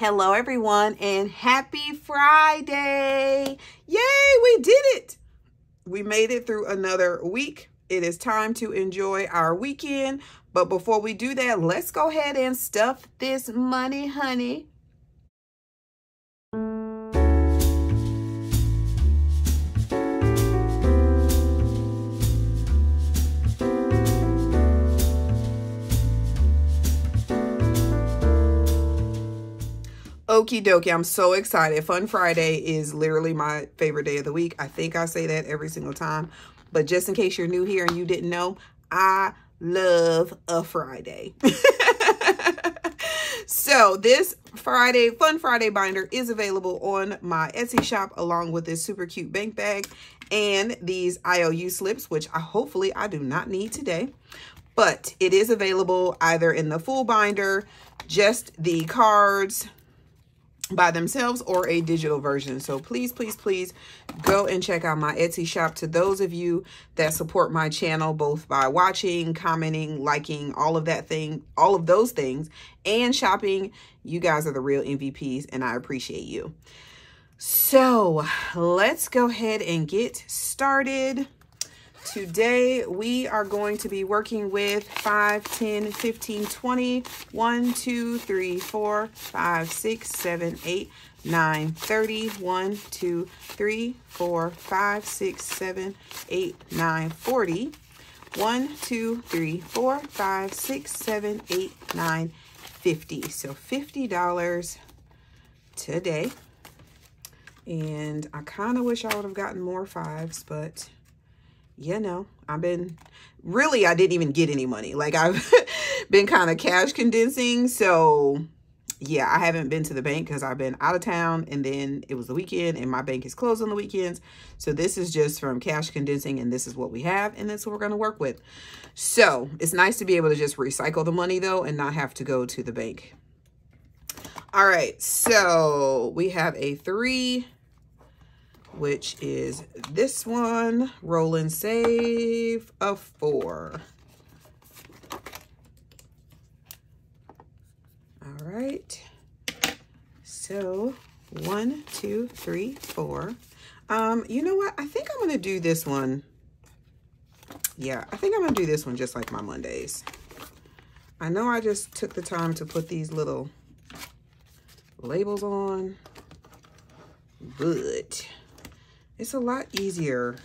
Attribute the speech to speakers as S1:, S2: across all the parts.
S1: Hello, everyone, and happy Friday. Yay, we did it. We made it through another week. It is time to enjoy our weekend. But before we do that, let's go ahead and stuff this money, honey. Okie dokie, I'm so excited. Fun Friday is literally my favorite day of the week. I think I say that every single time. But just in case you're new here and you didn't know, I love a Friday. so this Friday, Fun Friday binder is available on my Etsy shop along with this super cute bank bag and these IOU slips, which I hopefully I do not need today. But it is available either in the full binder, just the cards, by themselves or a digital version. So please, please, please go and check out my Etsy shop. To those of you that support my channel, both by watching, commenting, liking, all of that thing, all of those things, and shopping, you guys are the real MVPs and I appreciate you. So let's go ahead and get started. Today, we are going to be working with 5, 10, 15, 20, 1, 2, 3, 4, 5, 6, 7, 8, 9, 30, 1, 2, 3, 4, 5, 6, 7, 8, 9, 40, 1, 2, 3, 4, 5, 6, 7, 8, 9, 50. So $50 today. And I kind of wish I would have gotten more fives, but you know, I've been really, I didn't even get any money. Like I've been kind of cash condensing. So yeah, I haven't been to the bank because I've been out of town and then it was the weekend and my bank is closed on the weekends. So this is just from cash condensing and this is what we have and that's what we're going to work with. So it's nice to be able to just recycle the money though and not have to go to the bank. All right, so we have a three which is this one, roll and save of four. All right. So one, two, three, four. Um, you know what? I think I'm going to do this one. Yeah, I think I'm going to do this one just like my Mondays. I know I just took the time to put these little labels on, but it's a lot easier.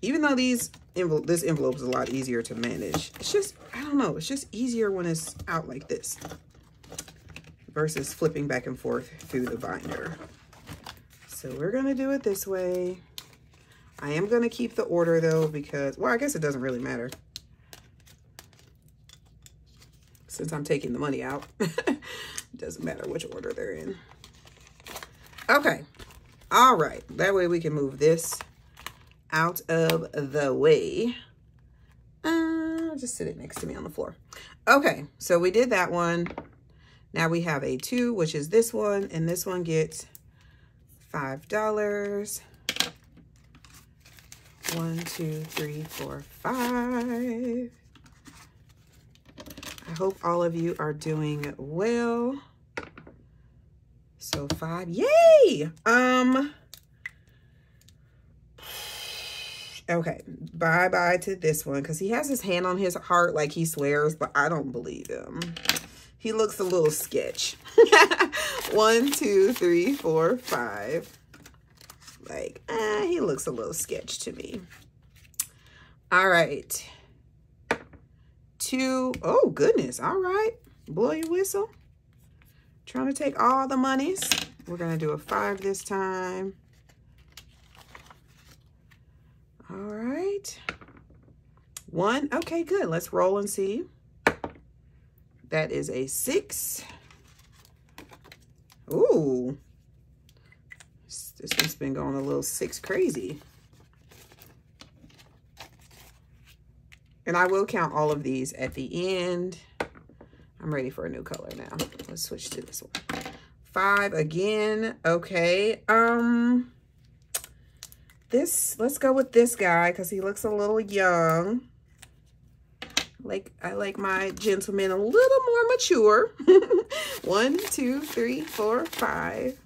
S1: Even though these envelope, this envelope is a lot easier to manage. It's just, I don't know, it's just easier when it's out like this versus flipping back and forth through the binder. So we're gonna do it this way. I am gonna keep the order though because, well, I guess it doesn't really matter. Since I'm taking the money out, it doesn't matter which order they're in. Okay, all right, that way we can move this out of the way. Uh, just sit it next to me on the floor. Okay, so we did that one. Now we have a two, which is this one, and this one gets $5. One, two, three, four, five. I hope all of you are doing well. So five, yay! Um, okay, bye-bye to this one because he has his hand on his heart like he swears, but I don't believe him. He looks a little sketch. one, two, three, four, five. Like, eh, he looks a little sketch to me. All right. Two, oh goodness, all right. Blow your whistle. Trying to take all the monies. We're going to do a five this time. All right. One. Okay, good. Let's roll and see. That is a six. Ooh. This one's been going a little six crazy. And I will count all of these at the end. I'm ready for a new color now. Let's switch to this one. Five again. Okay. Um, this, let's go with this guy because he looks a little young. Like I like my gentlemen a little more mature. One, two, three, four, five.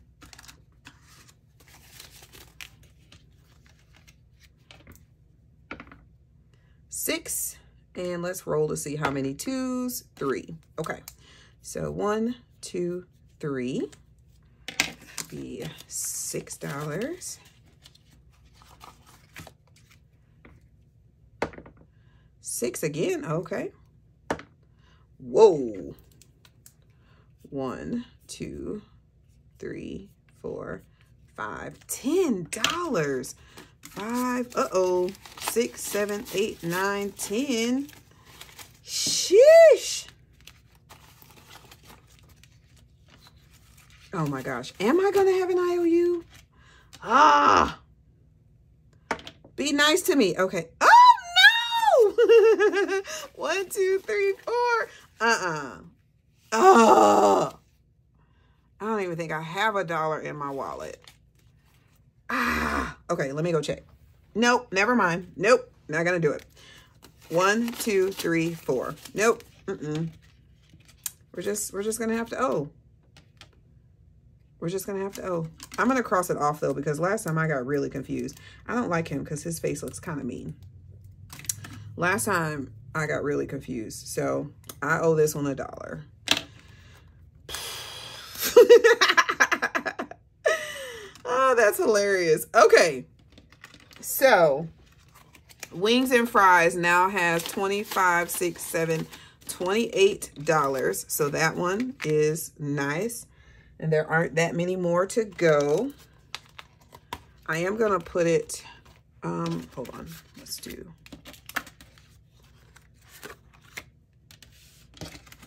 S1: Six. And let's roll to see how many twos. Three. Okay. So one, two, three. Be six dollars. Six again. Okay. Whoa. One, two, three, four, five, ten dollars. Five. Uh-oh. Six, seven, eight, nine, ten. Sheesh. Oh my gosh. Am I going to have an IOU? Ah. Be nice to me. Okay. Oh no. One, two, three, four. Uh-uh. Oh. I don't even think I have a dollar in my wallet. Okay, let me go check. Nope, never mind. Nope, not gonna do it. One, two, three, four. Nope. Mm-mm. We're just we're just gonna have to Oh, We're just gonna have to Oh, I'm gonna cross it off though because last time I got really confused. I don't like him because his face looks kind of mean. Last time I got really confused. So I owe this one a dollar. oh, that's hilarious. Okay. So Wings and Fries now has 25 6 7 $28. So that one is nice. And there aren't that many more to go. I am going to put it, um, hold on, let's do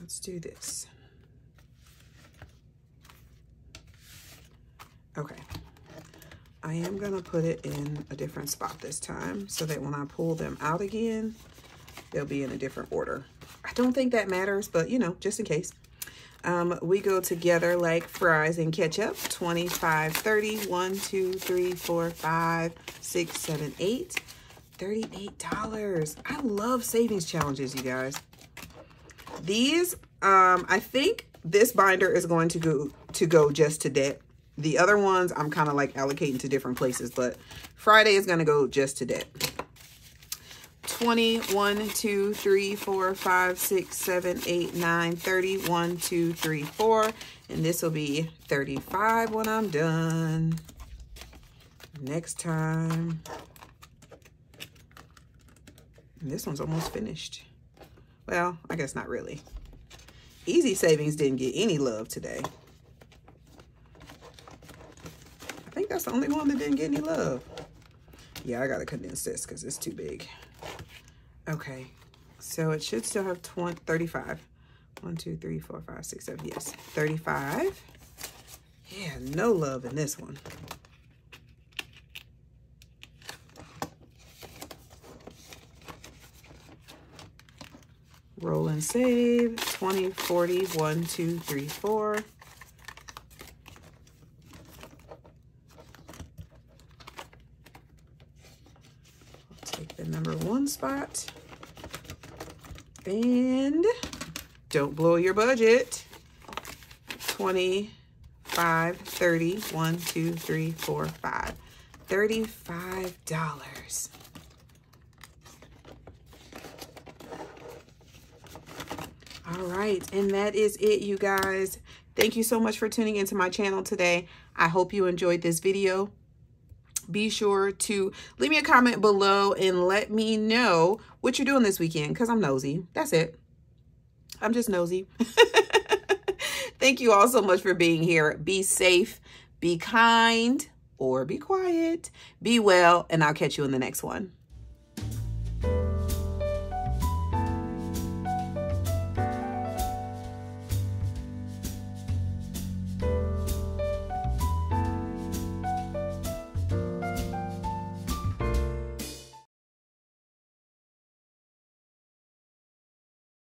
S1: let's do this. Okay. I am going to put it in a different spot this time so that when I pull them out again, they'll be in a different order. I don't think that matters, but you know, just in case. Um, we go together like fries and ketchup. 25, 30, 1, 2, 3, 4, 5, 6, 7, 8. $38. I love savings challenges, you guys. These, um, I think this binder is going to go to go just to debt. The other ones I'm kind of like allocating to different places, but Friday is going to go just to debt. 20, 1, 2, 3, 4, 5, 6, 7, 8, 9, 30, 1, 2, 3, 4. And this will be 35 when I'm done. Next time. And this one's almost finished. Well, I guess not really. Easy Savings didn't get any love today. I think that's the only one that didn't get any love. Yeah, I gotta condense this because it's too big. Okay, so it should still have 20, 35. 1, 2, 3, 4, 5, 6, 7, yes, 35. Yeah, no love in this one. Roll and save. 20, 40, 1, 2, 3, 4. I'll take the number one spot. And don't blow your budget. 25, 30, 1, 2, 3, 4, 5. $35. All right, and that is it, you guys. Thank you so much for tuning into my channel today. I hope you enjoyed this video. Be sure to leave me a comment below and let me know what you're doing this weekend because I'm nosy. That's it. I'm just nosy. Thank you all so much for being here. Be safe, be kind, or be quiet. Be well, and I'll catch you in the next one.